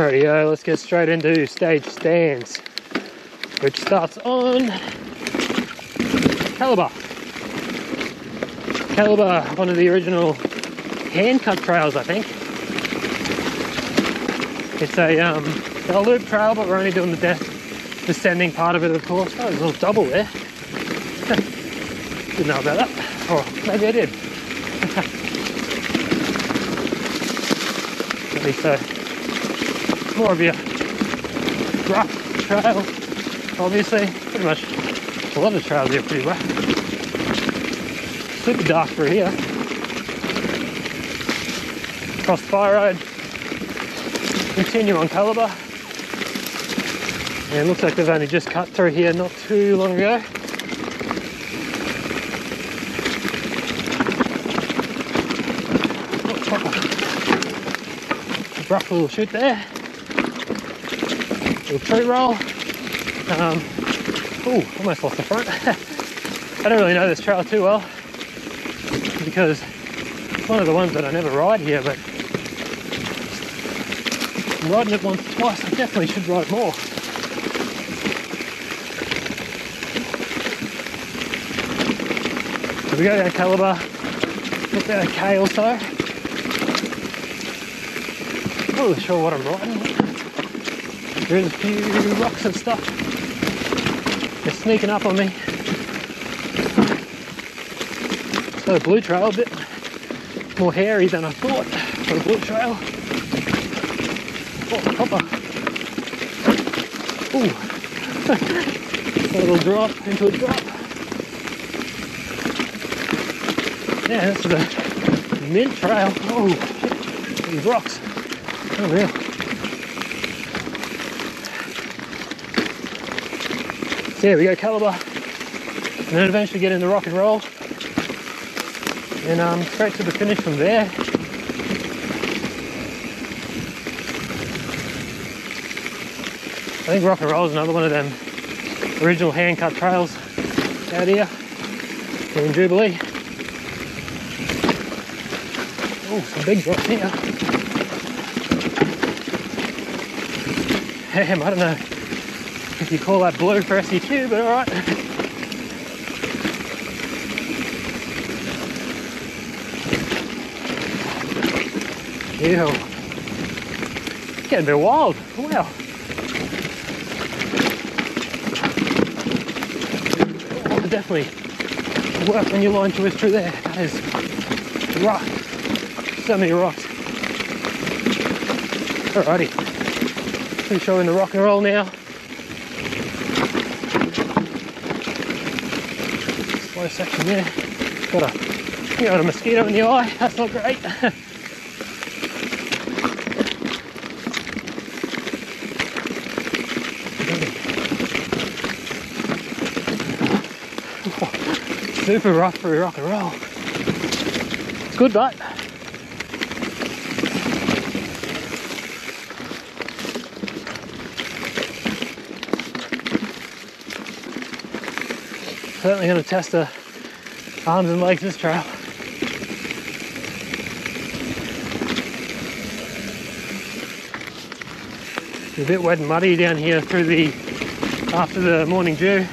Alrighty, let's get straight into stage Stans, which starts on Calibre. Calibre, one of the original hand cut trails, I think. It's a, um, a loop trail, but we're only doing the de- descending part of it, of course. Oh, there's a little double there. Didn't know about that. Or maybe I did. At least so. More of your rough trail, obviously. Pretty much a lot of trails here pretty rough. Super dark through here. Across the fire road. Continue on Calibre. And looks like they've only just cut through here not too long ago. rough little chute there. Little tree roll. Um, oh, almost lost the front. I don't really know this trail too well because it's one of the ones that I never ride here, but riding it once, twice, I definitely should ride more. So we go down Calibre, look about a K or so. Not really sure what I'm riding. There's a few rocks and stuff. They're sneaking up on me. So the blue trail a bit more hairy than I thought for a blue trail. Oh, copper. Ooh. a little drop into a drop. Yeah, that's the mint trail. Oh. These rocks. Oh, yeah. Yeah, we go Calibre, and then eventually get into rock and roll, and um, straight to the finish from there. I think rock and roll is another one of them original hand cut trails out here, here in Jubilee. Oh, some big drops here. Damn, I don't know if you call that blue for SE2, but alright. Ew. It's getting a bit wild. Wow. Oh, definitely work when you line twist through there. That is rough. So many rocks. Alrighty. Pretty sure we're in the rock and roll now. Section there. Got a, got a mosquito in the eye. That's not great. Super rough for rock and roll. It's good, but certainly going to test the arms and legs this trail. a bit wet and muddy down here through the after the morning dew.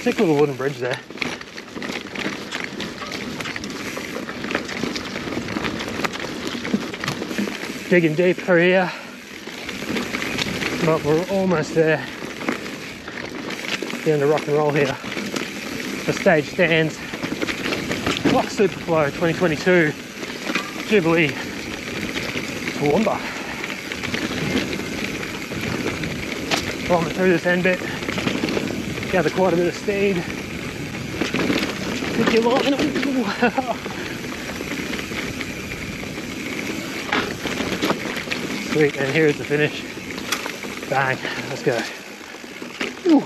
Sick little wooden bridge there. Digging deep through here, but we're almost there down the rock and roll here. The stage Stans. Rock Superflow 2022 Jubilee Toowoomba. Climbing through this end bit. Gather quite a bit of speed. Took you long. Sweet, and here's the finish. Bang, let's go. Ooh.